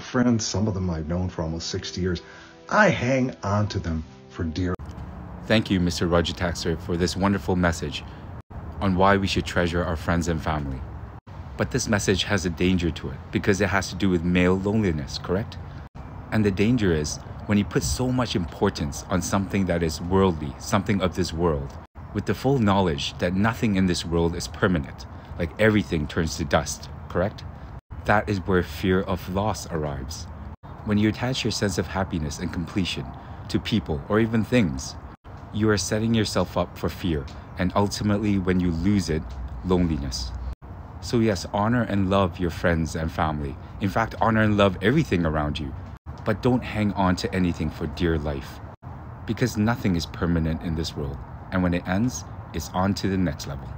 friends, some of them I've known for almost 60 years. I hang on to them for dear. Thank you, Mr. Rojstaczer, for this wonderful message on why we should treasure our friends and family. But this message has a danger to it because it has to do with male loneliness, correct? And the danger is when you put so much importance on something that is worldly, something of this world, with the full knowledge that nothing in this world is permanent, like everything turns to dust, correct? That is where fear of loss arrives. When you attach your sense of happiness and completion to people or even things, you are setting yourself up for fear, and ultimately, when you lose it, loneliness. So, yes, honor and love your friends and family. In fact, honor and love everything around you. But don't hang on to anything for dear life. Because nothing is permanent in this world. And when it ends, it's on to the next level.